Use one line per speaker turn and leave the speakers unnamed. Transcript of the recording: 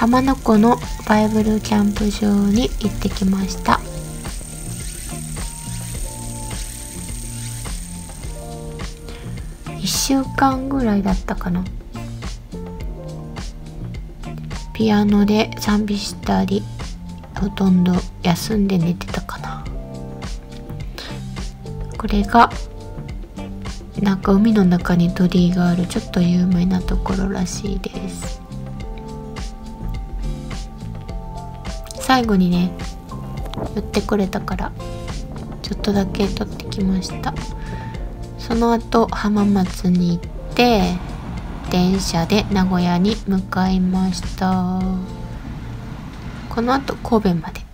浜名湖のバイブルキャンプ場に行ってきました。1週間ぐらいだったかな。ピアノで賛美したりほとんど休んで寝てたかな。これがなんか海の中に鳥居があるちょっと有名なところらしいです。最後にね寄ってくれたからちょっとだけ取ってきました。その後浜松に行って電車で名古屋に向かいました。この後神戸まで。